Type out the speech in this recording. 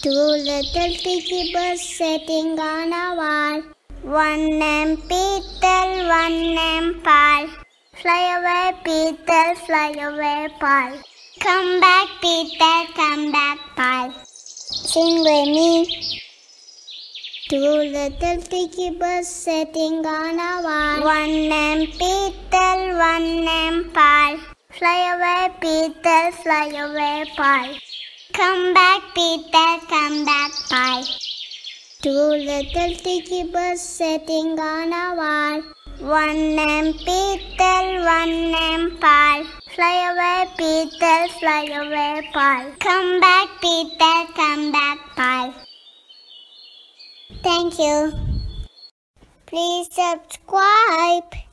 Two little dicky birds sitting on a wall. One named Peter, one named Paul. Fly away, Peter, fly away, Paul. Come back, Peter, come back, Paul. Sing with me. Two little dicky birds sitting on a wall. One named Peter, one named Paul. Fly away, Peter, fly away, Paul. Come back, Peter, come. Two little dicky birds sitting on a wall. One named Peter, one named Paul. Fly away, Peter, fly away, Paul. Come back, Peter, come back, Paul. Thank you. Please subscribe.